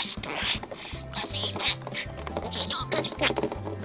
tästä. Ja siinä. Okei, okay, joo, katsotaan.